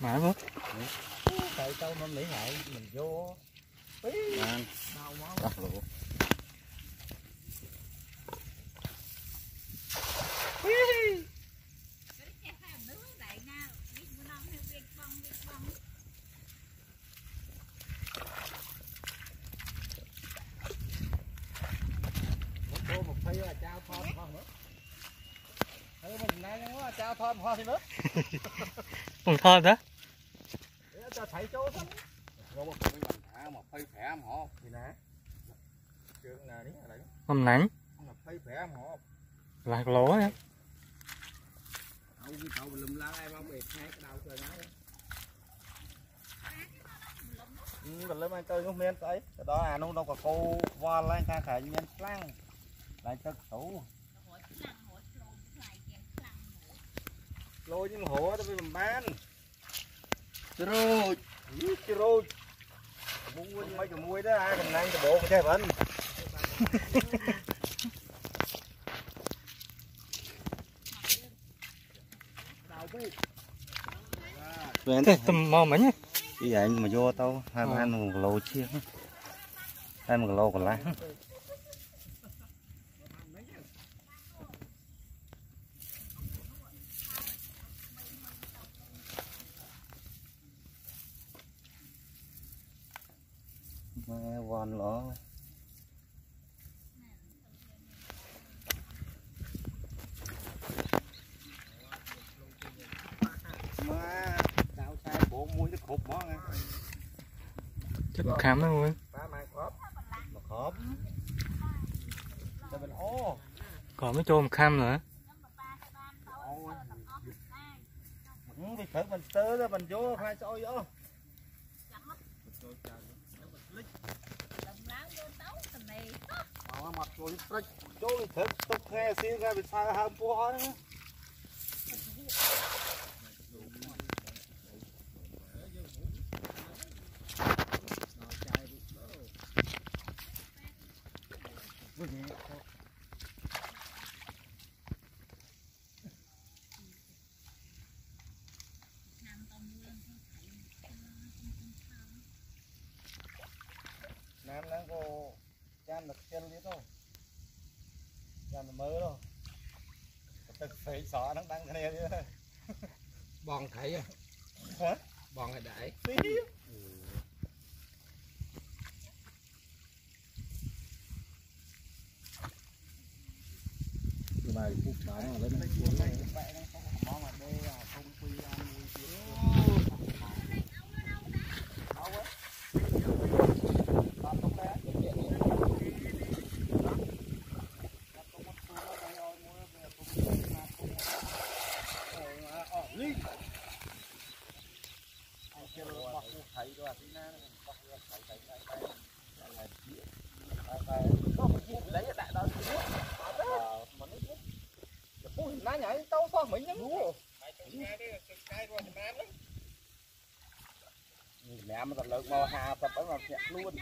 mãi quá. Tại tao năm lý hại mình vô? Đau máu. Đặt lụa. Một cô một phi là trao thon thon nữa Thế mình nay nó trao thon thon thì nữa còn thôi đó Để cho thấy chỗ thôi Có một cái bàn thả mà mà họ. Thì nào đi ở đây hôm nắng Mà mà bao biệt hai. Ừ, anh à đâu có cô vo lên khá khá miên lăng Lại ម៉ែវ៉ាន់ល្អម៉ែដៅខ្សែបងមួយទៅគ្រប់ហ្មងចិត្តខំហ្នឹងមើលប៉ាម៉ែគ្រប់មកគ្រប់តែមិនអូក៏មិនចូលមកខំហ៎វាត្រូវមិនស្ទើរទេមិនយកខ្លាចស្អុយអស់ចាំមកចូលចាំ មកមកចូលព្រឹកចូលទៅទឹកខែសៀងខែវិសាហើមពោះហើយណា សអហ្នឹងដឹងគ្នាទេបងថៃហ៎បងឲ្យដែរទីមកពុកឆានឡើងនេះ ញហើយទៅសោះមិញហ្នឹងបាយចូលឆ្ងាយទេឆ្ងាយរាល់ចំណាំហ្នឹងចំណាំទៅលើកមក50ហ្នឹងមកភ្ញាក់ខ្លួន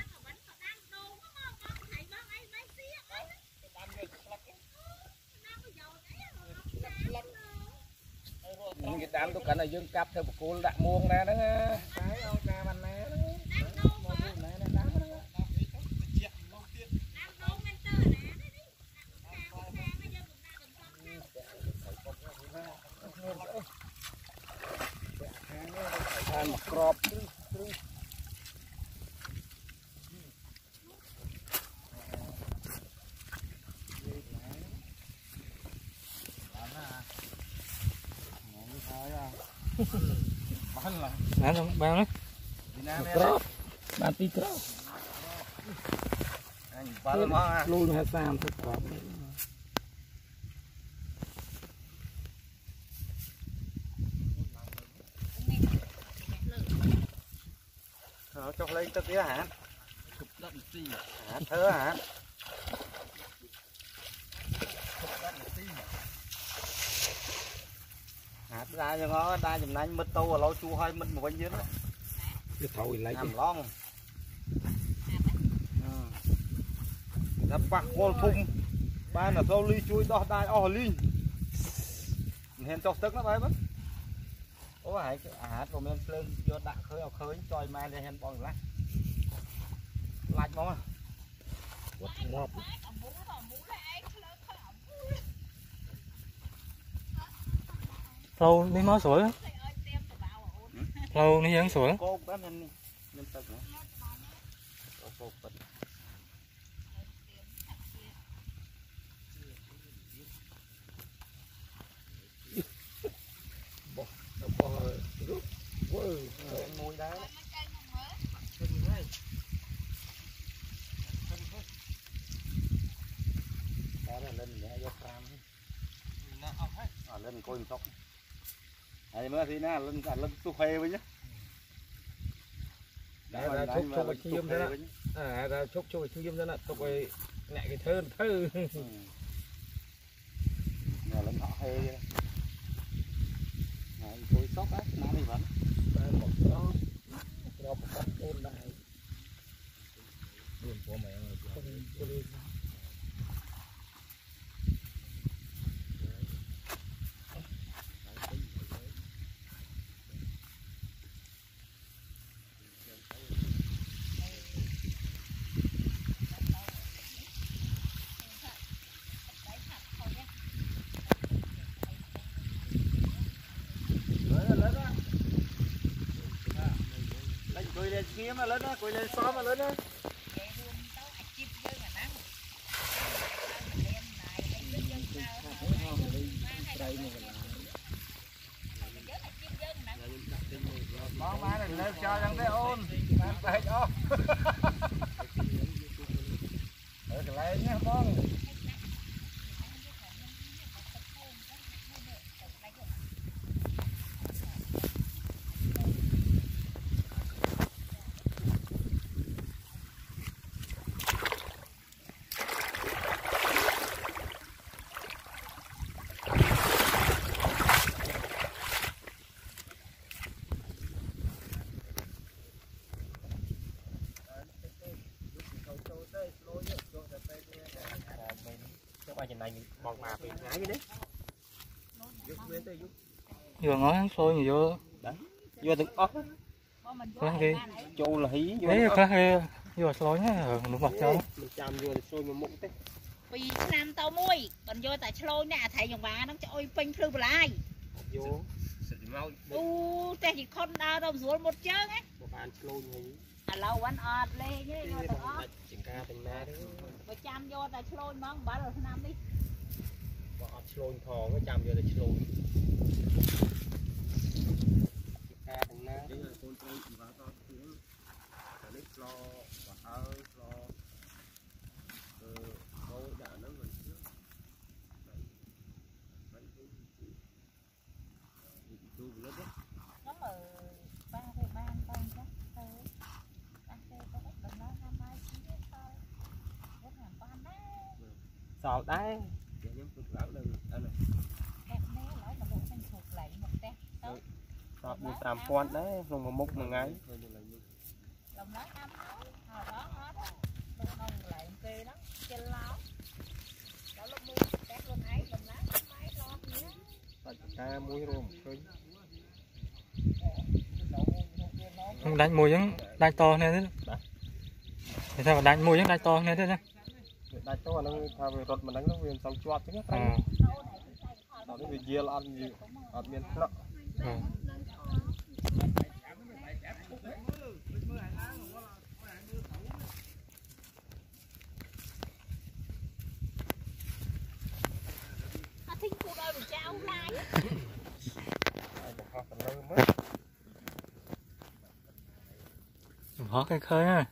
គេដាំទៅកាន់តែយើងកាប់ធ្វើបកគោលដាក់មួងដែរហ្នឹងណា បានមកក្របគ្រឹះគ្រឹះបានឡាបានបានឡាក្របបានពីរក្របអញបាល់មកលូន50ទៅក្រប លេងទឹកទៀតហ่าគប់10នាទីហ่าធ្វើហ่าអាដាយ៉ាងអត់ដាចំណាញ់មិត្តតូឥឡូវជួឲ្យមិត្តមកវិញទៀតវាត្រូវឯឡៃអាំឡងដល់ប៉ះគល់ធំបានឥឡូវលីជួយដោះដាយអស់លីមិនហ៊ានចុះទឹកណាបែបហ្នឹង យអាហារក៏មានភ្លើងយកដាក់ឃើញឲ្យឃើញចុយម៉ែនេះហែនបងឡាឡាច់មក វត្តងាប់ ផ្លូវនេះមកស្រួលផ្លូវនេះយ៉ាងស្រួល គោកបែបនេះមានទឹកណាអូ nó lên nhẹ vô cam à, lên coi sóc này mới thì na lên lên tu khê với nhá ra chúc cho cái chiêm thế nè à ra chúc cho cái chiêm thế nè tôi quay nhẹ cái thơ thơ nhà lên họ hê vậy này coi sóc á nó đi vẫn một đó đó một con này buồn của mẹ rồi coelhinha de cima, lá, né? Coelhinha de sobra, lá. Né? បងមកពីថ្ងៃនេះយកវាទៅយកយកងងចូលយកយកទាំងអស់ខ្លះគេចូលលហីយកនេះខ្លះគេយកស្លោញមនុស្សបោះចោលចាំយកទៅចូលមកមុខទេពីឆ្នាំទៅមួយមិនយកតែឆ្លោញនេះអាថៃចង្វាហ្នឹងចុយពេញភ្លឺបន្លាយយកសិតមកអូទេជីខុនដើរទៅស្រួលមុតជើងហ៎បានឆ្លោញហីឥឡូវហ្នឹងអត់លេងទេយកទៅអស់ជាការទាំងណាទេបើចាំយកតែឆ្លោញហ្មងបាល់ឆ្នាំនេះ Bọn ọt lôi thò cái chạm vô thì lôi Chỉnh ca tình na Đấy là con trai và con tiếng Cả nước lo và hơi lo Ờ, câu đã nó mình trước Bánh thứ Tu vừa lớp đấy ហ្នឹងមើប៉ាទៅបានបងចាស់ទៅអត់ទេទៅដំណើរតាមមកជិះទៅគាត់ថាបានដែរ Sao đấy Để nhóm 4 5000ដែរក្នុងមួយមុខមួយថ្ងៃតម្លៃអាប់ហើយដល់អត់ដល់ក្នុងកន្លែងគេហ្នឹងជិលឡោដល់លោកមួយតែខ្លួនឯងតម្លៃខ្លួនឯងឡោគ្នាបាច់តែមួយរួមឃើញខ្ញុំដាច់មួយហ្នឹងដាច់តគ្នាទេបាទគេថាដាច់មួយហ្នឹងដាច់តគ្នាទេណាដាច់តអាហ្នឹងថាវារត់មិនហ្នឹងវាមិនសូវជាប់ចឹងណាដល់នេះវាយាលអត់អត់មានថ្នាក់ Ok Cái khơi ha.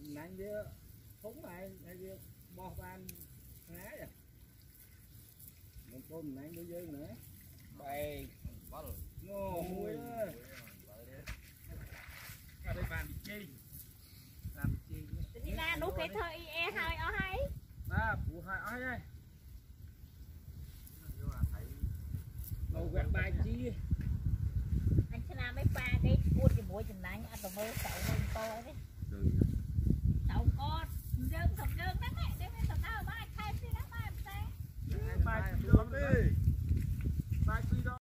Nãy kia thúng này này kia bò ban ngá vậy con nãy đối với nữa bay ngô muối đó ở đây bàn chi làm chi thì là nút cái thời e hai ở hai ba phụ hai ai đây đầu gạt bài chi anh sẽ làm mấy ba cái cuốn cái mũi chừng nãy ăn tao mơ sậu mơ to đấy. Sậu con. Sậu dơm đó đấy parte do jogo.